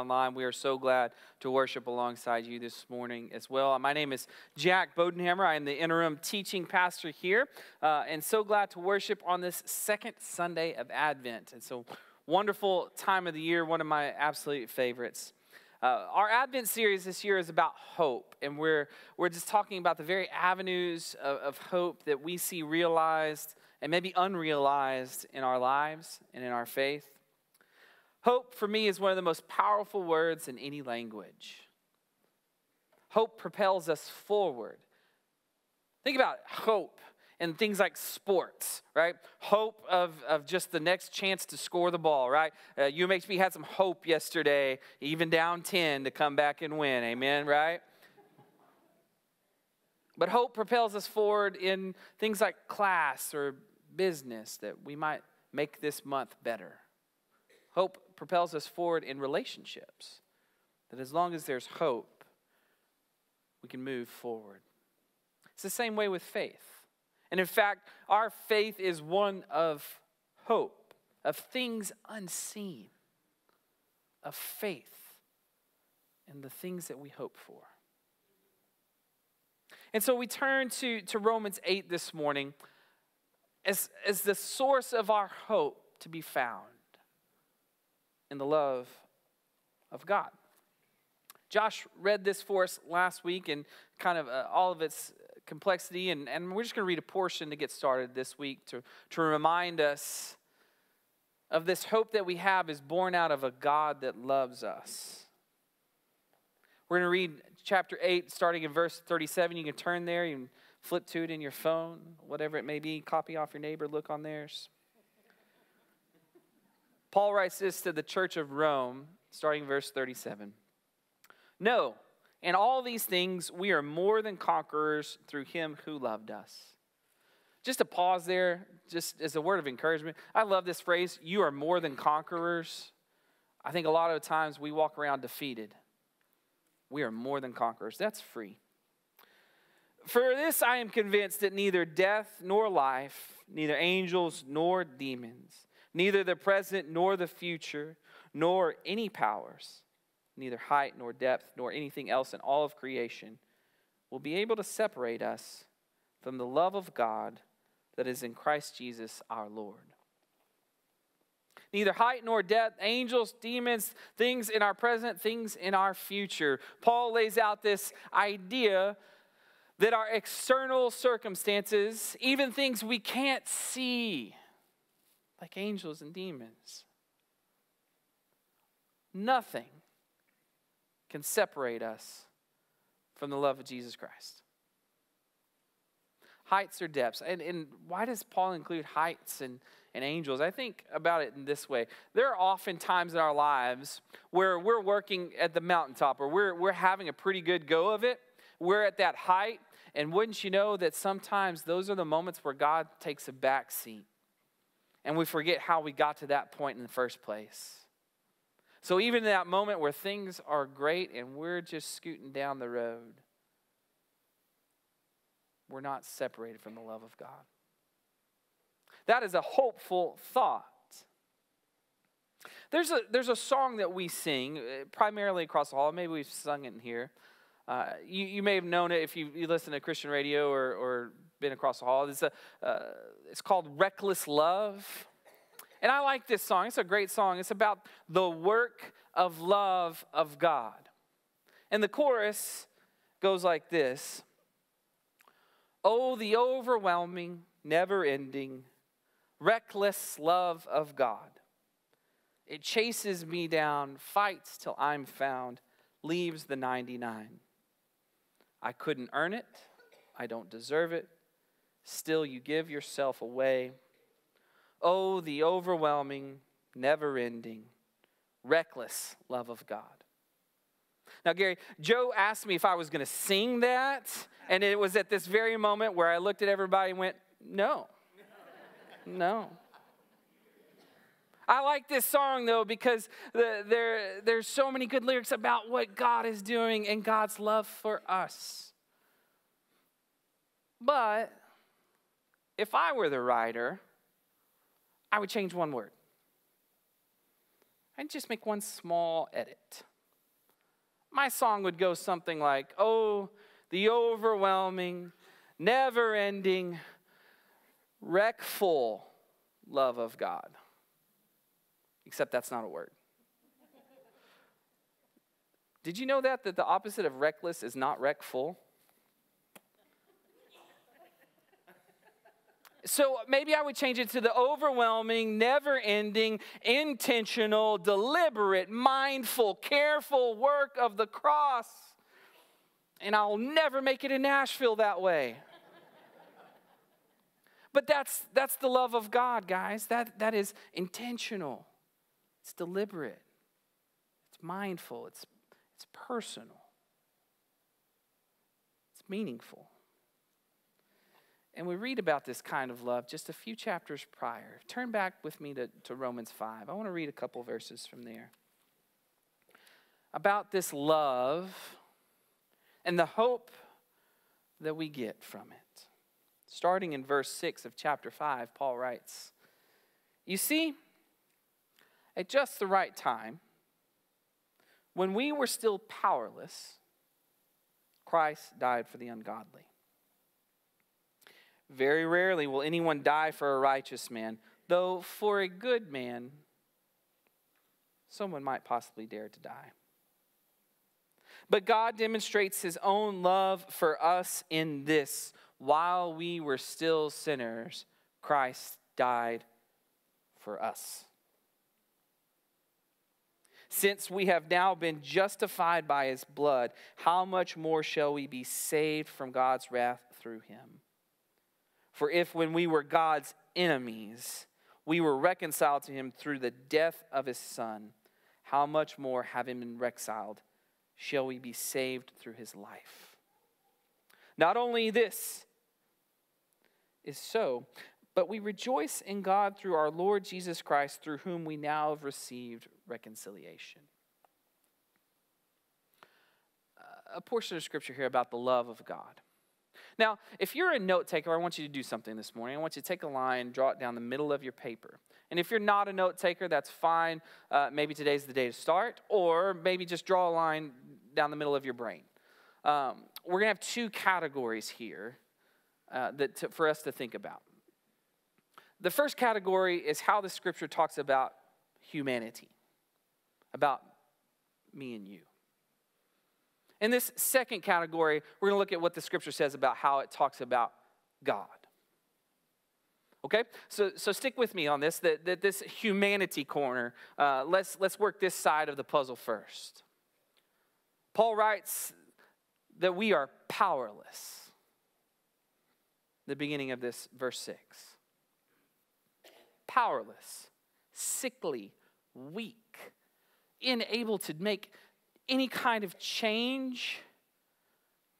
online. We are so glad to worship alongside you this morning as well. My name is Jack Bodenhammer. I am the interim teaching pastor here, uh, and so glad to worship on this second Sunday of Advent. It's a wonderful time of the year, one of my absolute favorites. Uh, our Advent series this year is about hope, and we're, we're just talking about the very avenues of, of hope that we see realized and maybe unrealized in our lives and in our faith. Hope for me is one of the most powerful words in any language. Hope propels us forward. Think about hope and things like sports, right? Hope of, of just the next chance to score the ball, right? Uh, UMHB had some hope yesterday, even down 10, to come back and win. Amen, right? But hope propels us forward in things like class or business that we might make this month better. Hope propels us forward in relationships. That as long as there's hope, we can move forward. It's the same way with faith. And in fact, our faith is one of hope, of things unseen, of faith in the things that we hope for. And so we turn to, to Romans 8 this morning as, as the source of our hope to be found in the love of God. Josh read this for us last week and kind of uh, all of its complexity, and, and we're just going to read a portion to get started this week to, to remind us of this hope that we have is born out of a God that loves us. We're going to read chapter 8, starting in verse 37. You can turn there, you can flip to it in your phone, whatever it may be, copy off your neighbor, look on theirs. Paul writes this to the church of Rome, starting verse 37. No, in all these things we are more than conquerors through him who loved us. Just to pause there, just as a word of encouragement, I love this phrase, you are more than conquerors. I think a lot of times we walk around defeated. We are more than conquerors. That's free. For this I am convinced that neither death nor life, neither angels nor demons, neither the present nor the future, nor any powers, neither height nor depth, nor anything else in all of creation, will be able to separate us from the love of God that is in Christ Jesus our Lord. Neither height nor depth, angels, demons, things in our present, things in our future. Paul lays out this idea that our external circumstances, even things we can't see, like angels and demons. Nothing can separate us from the love of Jesus Christ. Heights or depths. And, and why does Paul include heights and, and angels? I think about it in this way. There are often times in our lives where we're working at the mountaintop or we're, we're having a pretty good go of it. We're at that height. And wouldn't you know that sometimes those are the moments where God takes a back seat and we forget how we got to that point in the first place. So, even in that moment where things are great and we're just scooting down the road, we're not separated from the love of God. That is a hopeful thought. There's a, there's a song that we sing uh, primarily across the hall. Maybe we've sung it in here. Uh, you, you may have known it if you, you listen to Christian radio or, or been across the hall. It's, a, uh, it's called Reckless Love. And I like this song. It's a great song. It's about the work of love of God. And the chorus goes like this Oh, the overwhelming, never ending, reckless love of God. It chases me down, fights till I'm found, leaves the 99. I couldn't earn it, I don't deserve it, Still, you give yourself away. Oh, the overwhelming, never ending, reckless love of God. Now, Gary, Joe asked me if I was going to sing that, and it was at this very moment where I looked at everybody and went, No, no. I like this song though because the, there, there's so many good lyrics about what God is doing and God's love for us. But if I were the writer, I would change one word. I'd just make one small edit. My song would go something like, Oh, the overwhelming, never ending, wreckful love of God. Except that's not a word. Did you know that? That the opposite of reckless is not wreckful? So maybe I would change it to the overwhelming, never ending, intentional, deliberate, mindful, careful work of the cross. And I'll never make it in Nashville that way. but that's, that's the love of God, guys. That, that is intentional, it's deliberate, it's mindful, it's, it's personal, it's meaningful. And we read about this kind of love just a few chapters prior. Turn back with me to, to Romans 5. I want to read a couple verses from there. About this love and the hope that we get from it. Starting in verse 6 of chapter 5, Paul writes You see, at just the right time, when we were still powerless, Christ died for the ungodly. Very rarely will anyone die for a righteous man, though for a good man, someone might possibly dare to die. But God demonstrates his own love for us in this while we were still sinners, Christ died for us. Since we have now been justified by his blood, how much more shall we be saved from God's wrath through him? For if when we were God's enemies, we were reconciled to him through the death of his son, how much more, having been reconciled, shall we be saved through his life? Not only this is so, but we rejoice in God through our Lord Jesus Christ, through whom we now have received reconciliation. A portion of scripture here about the love of God. Now, if you're a note taker, I want you to do something this morning. I want you to take a line, draw it down the middle of your paper. And if you're not a note taker, that's fine. Uh, maybe today's the day to start, or maybe just draw a line down the middle of your brain. Um, we're going to have two categories here uh, that to, for us to think about. The first category is how the scripture talks about humanity, about me and you. In this second category, we're going to look at what the scripture says about how it talks about God. Okay, so, so stick with me on this, that, that this humanity corner, uh, let's, let's work this side of the puzzle first. Paul writes that we are powerless. The beginning of this verse 6. Powerless, sickly, weak, unable to make any kind of change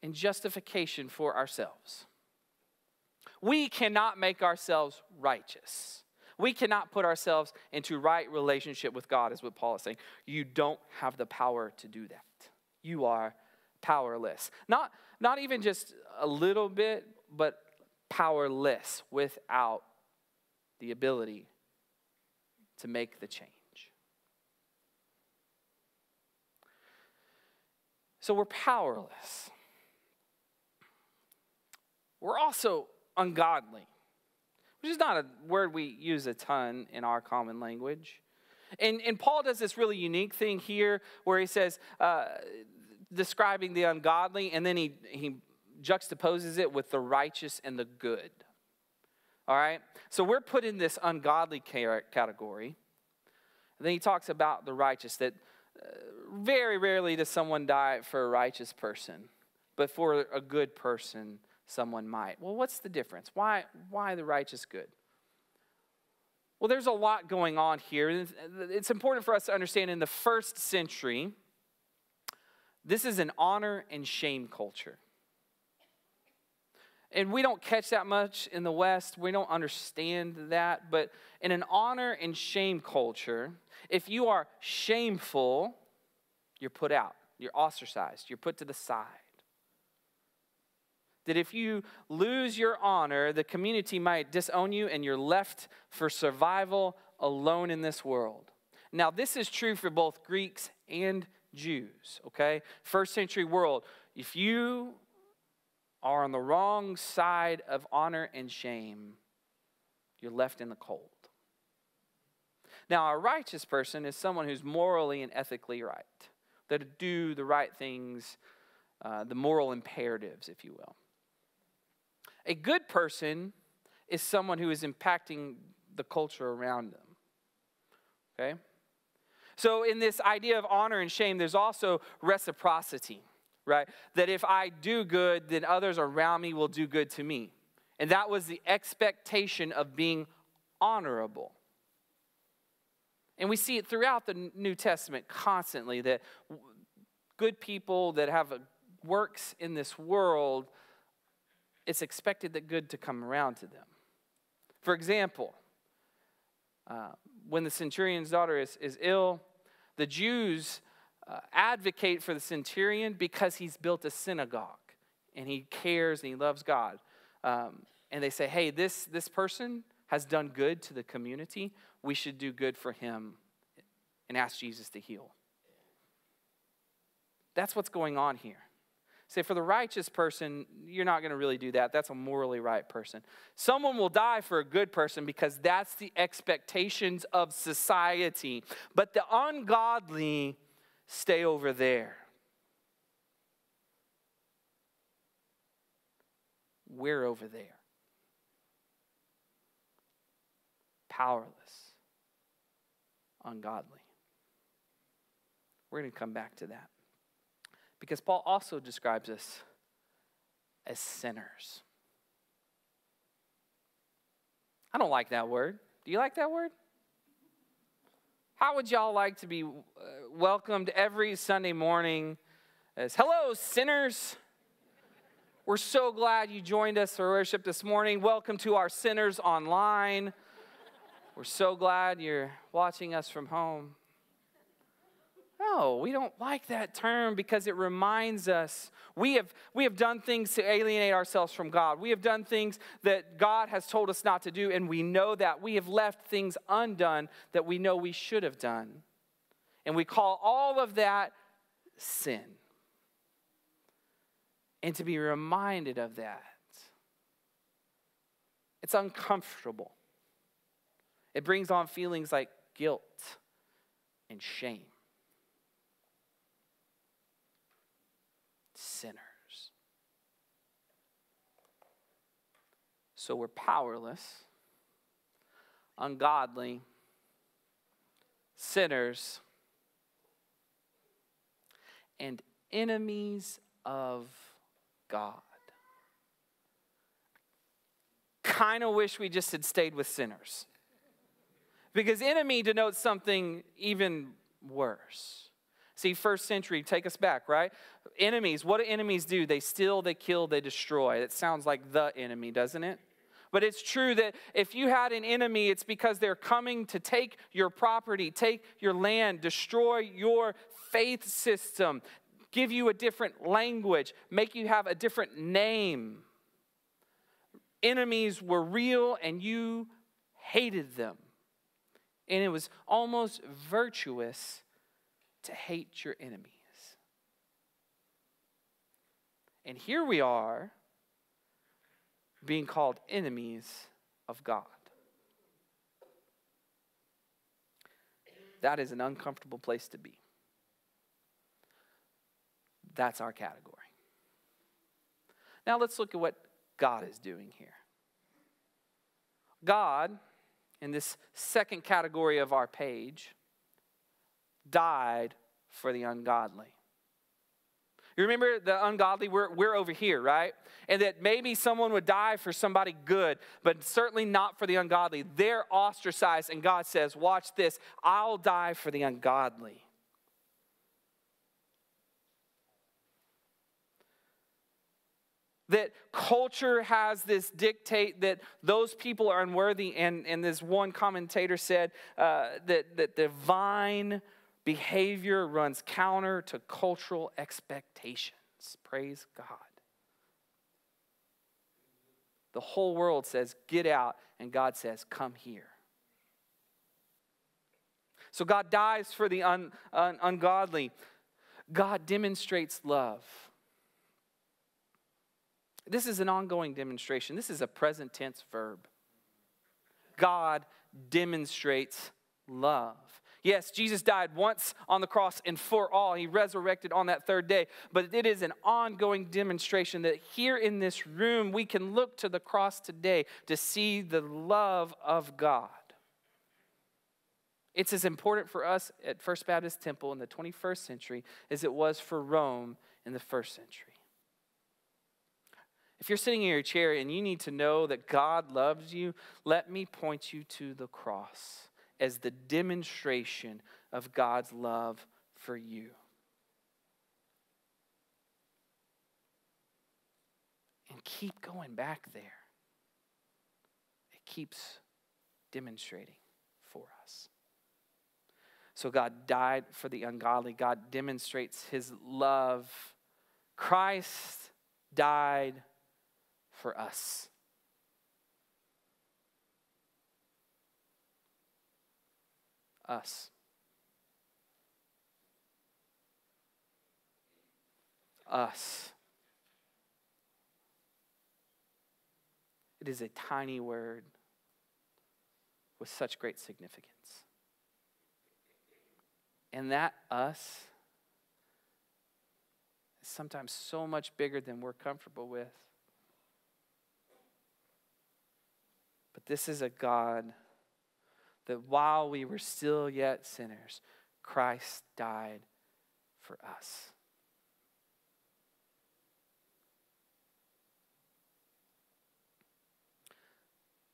and justification for ourselves. We cannot make ourselves righteous. We cannot put ourselves into right relationship with God, is what Paul is saying. You don't have the power to do that. You are powerless. Not, not even just a little bit, but powerless without the ability to make the change. So we're powerless. We're also ungodly, which is not a word we use a ton in our common language. And, and Paul does this really unique thing here where he says, uh, describing the ungodly, and then he, he juxtaposes it with the righteous and the good. All right? So we're put in this ungodly category. And then he talks about the righteous, that very rarely does someone die for a righteous person, but for a good person, someone might. Well, what's the difference? Why, why the righteous good? Well, there's a lot going on here. It's important for us to understand in the first century, this is an honor and shame culture. And we don't catch that much in the West. We don't understand that. But in an honor and shame culture, if you are shameful, you're put out, you're ostracized, you're put to the side. That if you lose your honor, the community might disown you and you're left for survival alone in this world. Now, this is true for both Greeks and Jews, okay? First century world. If you are on the wrong side of honor and shame, you're left in the cold. Now, a righteous person is someone who's morally and ethically right, that do the right things, uh, the moral imperatives, if you will. A good person is someone who is impacting the culture around them. Okay? So, in this idea of honor and shame, there's also reciprocity, right? That if I do good, then others around me will do good to me. And that was the expectation of being honorable. And we see it throughout the New Testament constantly that good people that have works in this world, it's expected that good to come around to them. For example, uh, when the centurion's daughter is, is ill, the Jews uh, advocate for the centurion because he's built a synagogue and he cares and he loves God. Um, and they say, hey, this, this person has done good to the community. We should do good for him and ask Jesus to heal. That's what's going on here. Say, for the righteous person, you're not going to really do that. That's a morally right person. Someone will die for a good person because that's the expectations of society. But the ungodly stay over there. We're over there. Powerless, ungodly. We're going to come back to that. Because Paul also describes us as sinners. I don't like that word. Do you like that word? How would y'all like to be uh, welcomed every Sunday morning as, hello, sinners? We're so glad you joined us for worship this morning. Welcome to our sinners online. We're so glad you're watching us from home. No, we don't like that term because it reminds us we have, we have done things to alienate ourselves from God. We have done things that God has told us not to do, and we know that. We have left things undone that we know we should have done. And we call all of that sin. And to be reminded of that, it's uncomfortable. It brings on feelings like guilt and shame. Sinners. So we're powerless, ungodly, sinners, and enemies of God. Kind of wish we just had stayed with sinners. Because enemy denotes something even worse. See, first century, take us back, right? Enemies, what do enemies do? They steal, they kill, they destroy. It sounds like the enemy, doesn't it? But it's true that if you had an enemy, it's because they're coming to take your property, take your land, destroy your faith system, give you a different language, make you have a different name. Enemies were real and you hated them. And it was almost virtuous to hate your enemies. And here we are being called enemies of God. That is an uncomfortable place to be. That's our category. Now let's look at what God is doing here. God, in this second category of our page, died for the ungodly. You remember the ungodly? We're, we're over here, right? And that maybe someone would die for somebody good, but certainly not for the ungodly. They're ostracized, and God says, Watch this, I'll die for the ungodly. That culture has this dictate that those people are unworthy, and, and this one commentator said uh, that, that divine behavior runs counter to cultural expectations. Praise God. The whole world says, get out, and God says, come here. So God dies for the un, un, ungodly. God demonstrates love. This is an ongoing demonstration. This is a present tense verb. God demonstrates love. Yes, Jesus died once on the cross and for all. He resurrected on that third day. But it is an ongoing demonstration that here in this room, we can look to the cross today to see the love of God. It's as important for us at First Baptist Temple in the 21st century as it was for Rome in the first century. If you're sitting in your chair and you need to know that God loves you, let me point you to the cross as the demonstration of God's love for you. And keep going back there. It keeps demonstrating for us. So God died for the ungodly. God demonstrates his love. Christ died for us. Us. Us. It is a tiny word with such great significance. And that us is sometimes so much bigger than we're comfortable with. But this is a God that while we were still yet sinners, Christ died for us.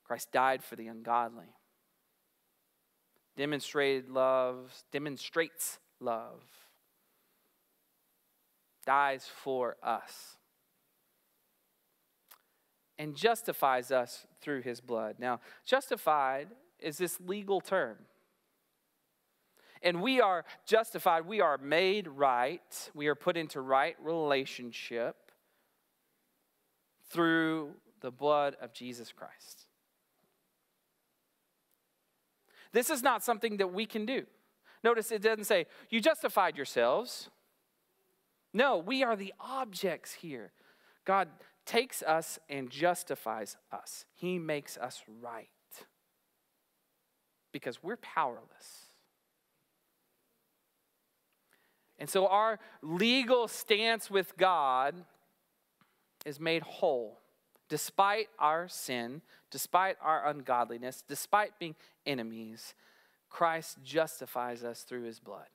Christ died for the ungodly. Demonstrated love, demonstrates love. Dies for us and justifies us through his blood. Now, justified is this legal term. And we are justified, we are made right, we are put into right relationship through the blood of Jesus Christ. This is not something that we can do. Notice it doesn't say, you justified yourselves. No, we are the objects here. God takes us and justifies us. He makes us right because we're powerless. And so our legal stance with God is made whole despite our sin, despite our ungodliness, despite being enemies. Christ justifies us through his blood.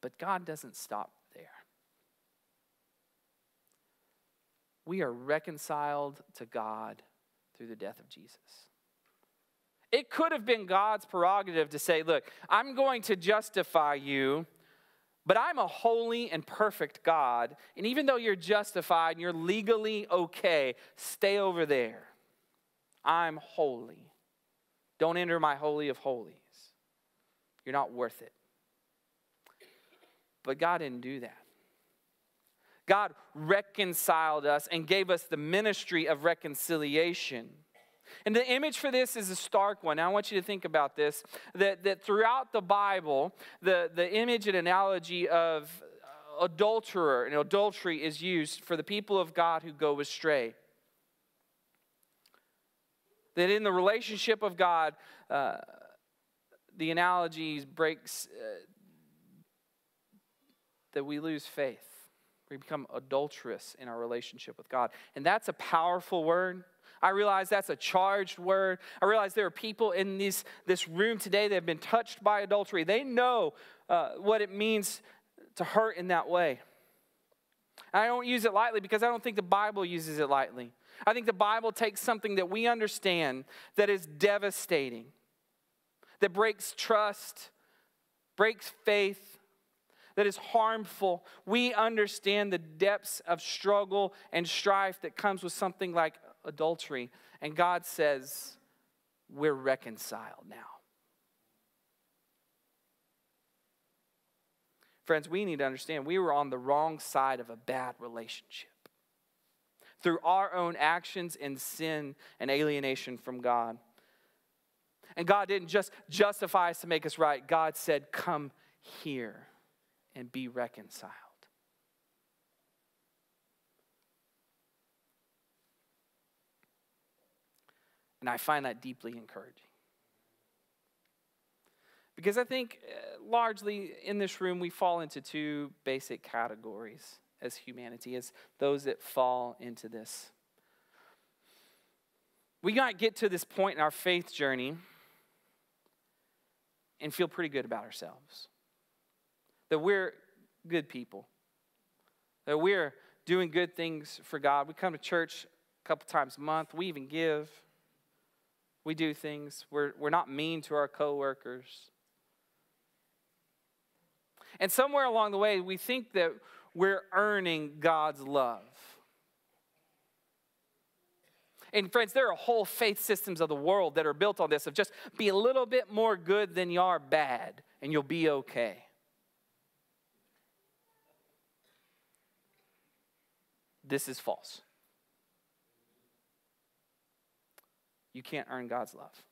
But God doesn't stop there. we are reconciled to God through the death of Jesus. It could have been God's prerogative to say, Look, I'm going to justify you, but I'm a holy and perfect God. And even though you're justified and you're legally okay, stay over there. I'm holy. Don't enter my holy of holies. You're not worth it. But God didn't do that. God reconciled us and gave us the ministry of reconciliation. And the image for this is a stark one. Now, I want you to think about this that, that throughout the Bible, the, the image and analogy of adulterer and adultery is used for the people of God who go astray. That in the relationship of God, uh, the analogy breaks uh, that we lose faith. We become adulterous in our relationship with God. And that's a powerful word. I realize that's a charged word. I realize there are people in this, this room today that have been touched by adultery. They know uh, what it means to hurt in that way. I don't use it lightly because I don't think the Bible uses it lightly. I think the Bible takes something that we understand that is devastating, that breaks trust, breaks faith, that is harmful, we understand the depths of struggle and strife that comes with something like adultery. And God says, We're reconciled now. Friends, we need to understand we were on the wrong side of a bad relationship. Through our own actions and sin and alienation from God. And God didn't just justify us to make us right, God said, Come here and be reconciled. And I find that deeply encouraging. Because I think uh, largely in this room we fall into two basic categories as humanity, as those that fall into this. We might get to this point in our faith journey and feel pretty good about ourselves. That we're good people. That we're doing good things for God. We come to church a couple times a month. We even give. We do things. We're, we're not mean to our coworkers. And somewhere along the way, we think that we're earning God's love. And friends, there are whole faith systems of the world that are built on this of just be a little bit more good than you are bad, and you'll be okay. This is false. You can't earn God's love.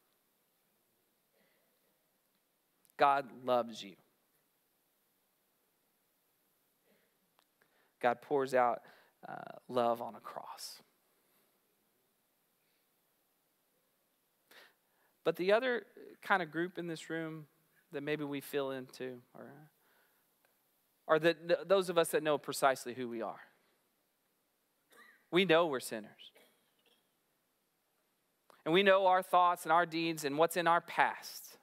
God loves you. God pours out uh, love on a cross. But the other kind of group in this room that maybe we feel into are, are the, those of us that know precisely who we are. We know we're sinners. And we know our thoughts and our deeds and what's in our past.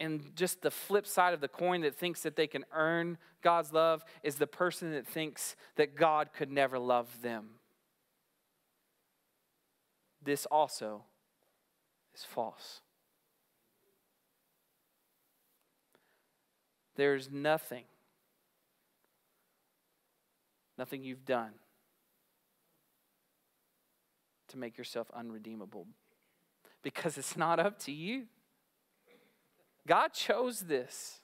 And just the flip side of the coin that thinks that they can earn God's love is the person that thinks that God could never love them. This also is false. There's nothing, nothing you've done to make yourself unredeemable because it's not up to you. God chose this.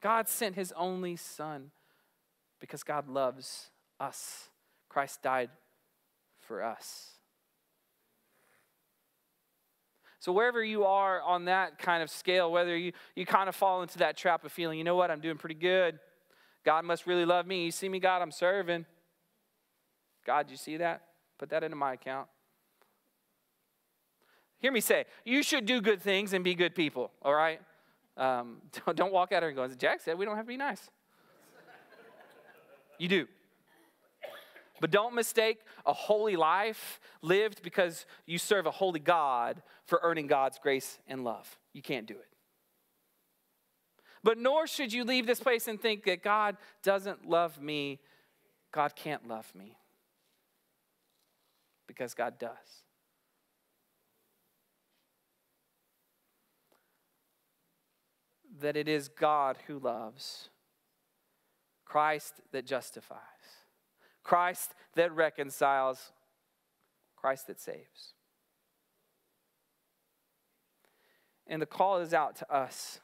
God sent his only son because God loves us. Christ died for us. So, wherever you are on that kind of scale, whether you, you kind of fall into that trap of feeling, you know what, I'm doing pretty good. God must really love me. You see me, God, I'm serving. God, you see that? Put that into my account. Hear me say, you should do good things and be good people, all right? Um, don't, don't walk out here and go, as Jack said, we don't have to be nice. you do. But don't mistake a holy life lived because you serve a holy God for earning God's grace and love. You can't do it. But nor should you leave this place and think that God doesn't love me. God can't love me because God does. That it is God who loves, Christ that justifies. Christ that reconciles, Christ that saves. And the call is out to us.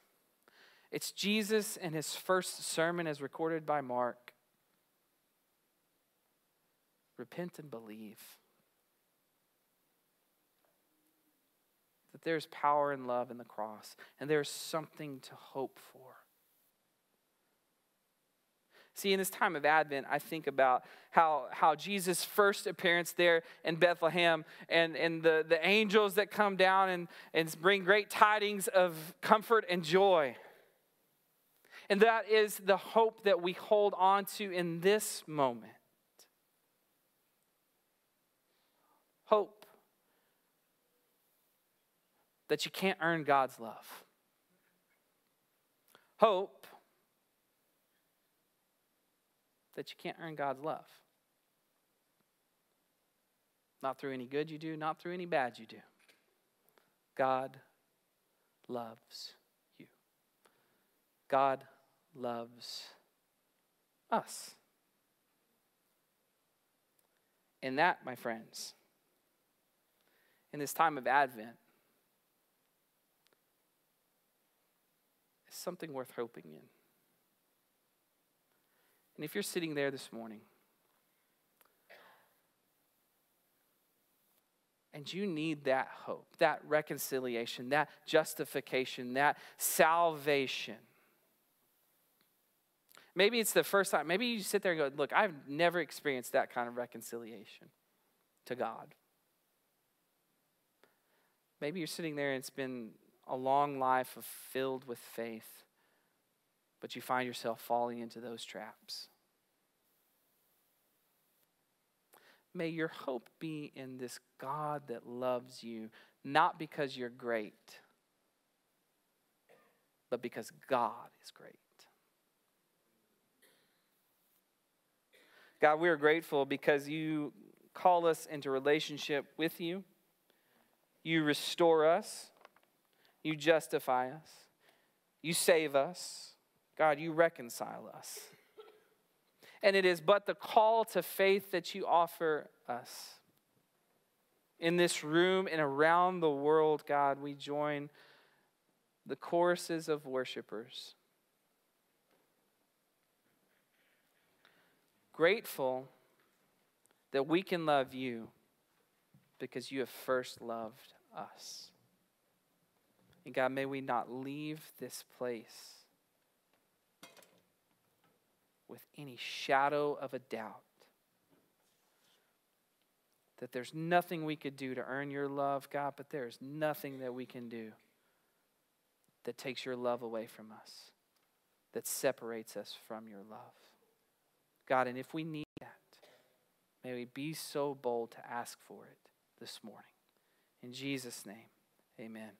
It's Jesus in his first sermon, as recorded by Mark. Repent and believe. That there's power and love in the cross, and there's something to hope for. See, in this time of Advent, I think about how, how Jesus' first appearance there in Bethlehem and, and the, the angels that come down and, and bring great tidings of comfort and joy. And that is the hope that we hold on to in this moment. Hope that you can't earn God's love. Hope that you can't earn God's love. Not through any good you do, not through any bad you do. God loves you. God loves us. And that, my friends, in this time of Advent, is something worth hoping in. And if you're sitting there this morning And you need that hope, that reconciliation, that justification, that salvation. Maybe it's the first time. Maybe you sit there and go, Look, I've never experienced that kind of reconciliation to God. Maybe you're sitting there and it's been a long life of filled with faith, but you find yourself falling into those traps. May your hope be in this God that loves you, not because you're great, but because God is great. God, we are grateful because you call us into relationship with you. You restore us. You justify us. You save us. God, you reconcile us. And it is but the call to faith that you offer us. In this room and around the world, God, we join the choruses of worshipers. Grateful that we can love you because you have first loved us. And God, may we not leave this place with any shadow of a doubt that there's nothing we could do to earn your love, God, but there is nothing that we can do that takes your love away from us, that separates us from your love. God, and if we need that, may we be so bold to ask for it this morning. In Jesus' name, amen.